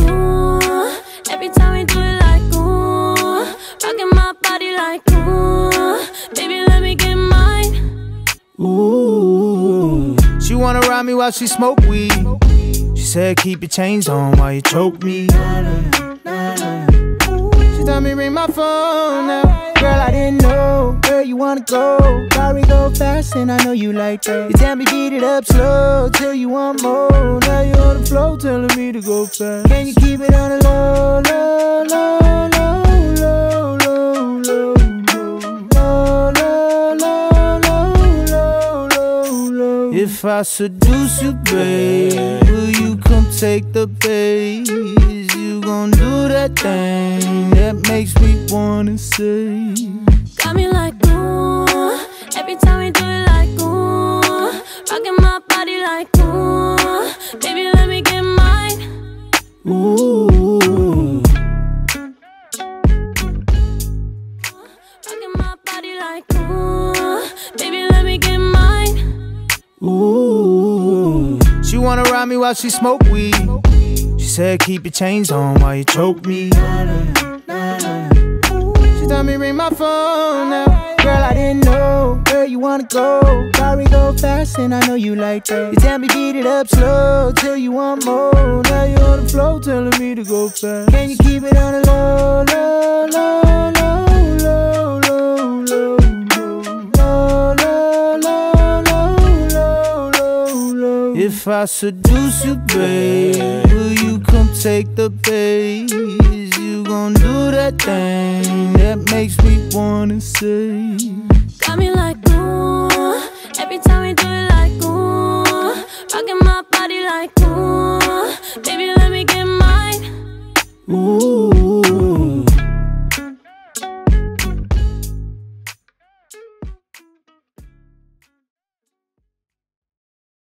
ooh. Every time we do it like ooh. Rocking my body like ooh. Baby, let me get mine. Ooh. She wanna ride me while she smoke weed. She said keep your chains on while you choke me. She told me ring my phone now. Girl, I didn't know where you wanna go. Sorry, go fast, and I know you like that. You tell me beat it up slow till you want more. Now you on the floor telling me to go fast. Can you keep it on the low, low, low? If I seduce you, babe, will you come take the bait? You gon' do that thing that makes me wanna say. Got me like ooh, every time we do it like ooh, rocking my body like ooh, baby. Ooh. Rocking my body like ooh. Baby, let me get mine. Ooh. She wanna ride me while she smoke weed. She said keep your chains on while you choke me. She told me ring my phone now you wanna go. Sorry, go fast, and I know you like that. You tell me beat it up slow till you want more. Now you're on the floor telling me to go fast. Can you keep it on the low, low, low, low? If I seduce you, babe, will you come take the bait? You gon' do that thing that makes me wanna say. Talking my body like ooh.